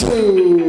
two,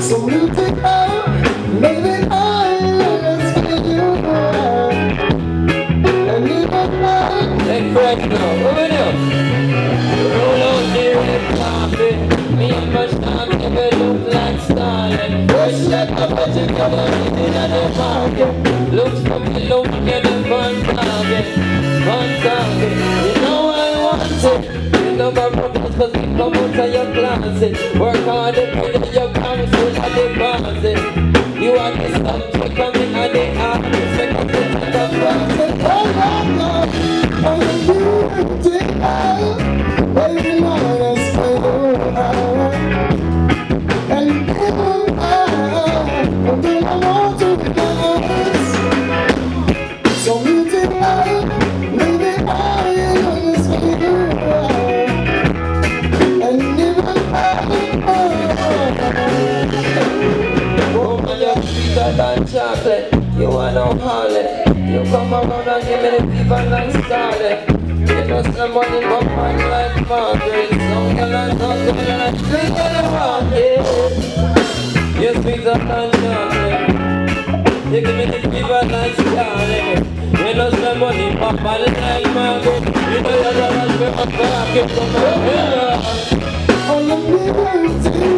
So beauty, oh, baby, oh, that's for you. oh. And you know, oh, Hey, fresh now. What we do? Roll out the red carpet. Me and my stamp never look like Stalin. Fresh like a vegetable in the market. Looks from below, get a fun target. Target. You know I want it. You know my problems cause out closet. Work hard day, your council at the deposit. You are the subject coming at the office. Sweeter chocolate. You are no harlot. You come around and give me the fever like scarlet. You know some money, but man like Margaret. Some girl and some girl and I drink in the market. You're sweeter than chocolate. You give me the fever like scarlet. You know some money, but man like Margaret. You know you're the one with a pocket from my hair. oh, the beauty, oh,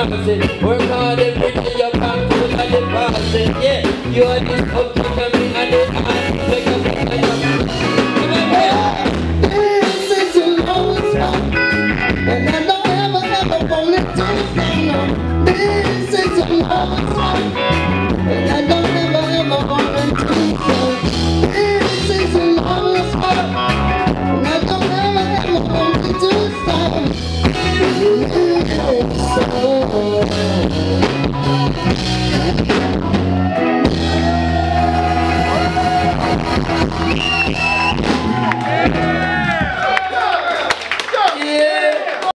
your. Work hard every day, your back full of deposit. Yeah, you are this upkeep and me and the big like a This is a lover's spot, and I don't ever, ever want it to stop. No, this is a lover's spot, Yeah.